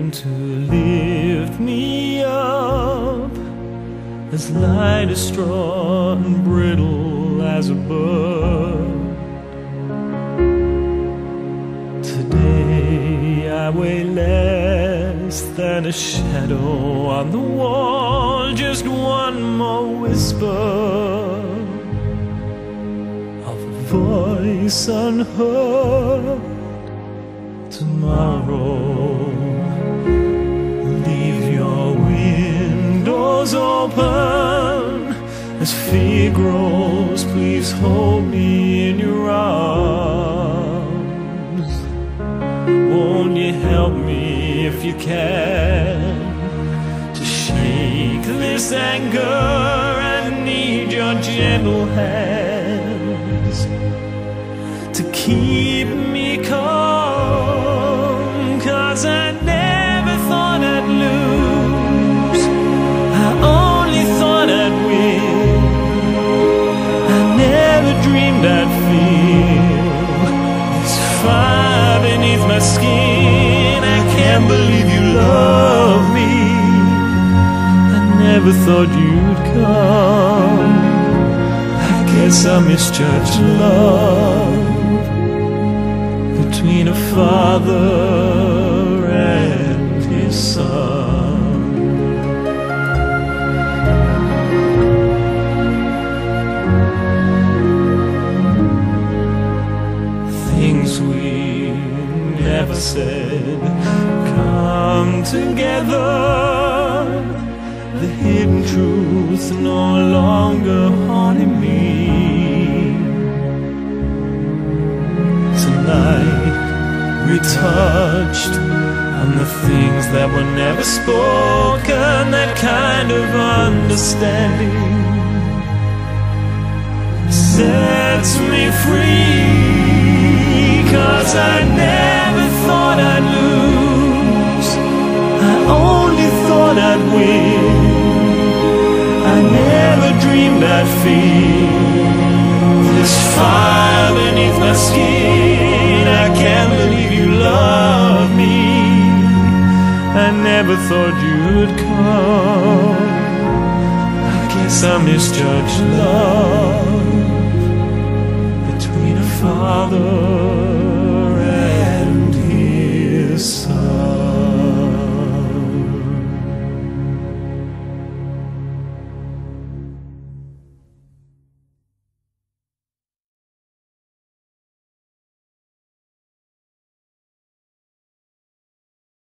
came to lift me up as light as straw and brittle as a bud. Today I weigh less than a shadow on the wall, just one more whisper of a voice unheard. Tomorrow, leave your windows open as fear grows. Please hold me in your arms. Won't you help me if you can to shake this anger? I need your gentle hands to keep me calm. I never thought I'd lose, I only thought I'd win. I never dreamed I'd feel this fire beneath my skin. I can't believe you love me. I never thought you'd come. I guess I misjudged love between a father never said come together. The hidden truth no longer haunting me. Tonight we touched on the things that were never spoken, that kind of understanding sets me free. Cause I never I'd win. I never dreamed I'd feel this fire beneath my skin. I can't believe you love me. I never thought you'd come. I guess I misjudged love between a father.